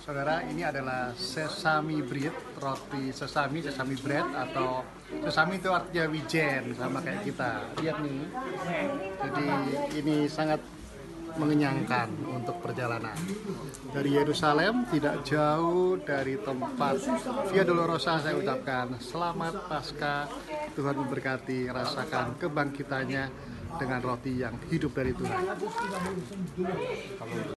Saudara, ini adalah sesame bread, roti sesame, sesame bread atau sesame itu artinya wijen sama kayak kita. Lihat nih. Jadi ini sangat mengenyangkan untuk perjalanan. Dari Yerusalem tidak jauh dari tempat Via Dolorosa saya ucapkan selamat pasca Tuhan memberkati rasakan kebangkitannya dengan roti yang hidup dari Tuhan.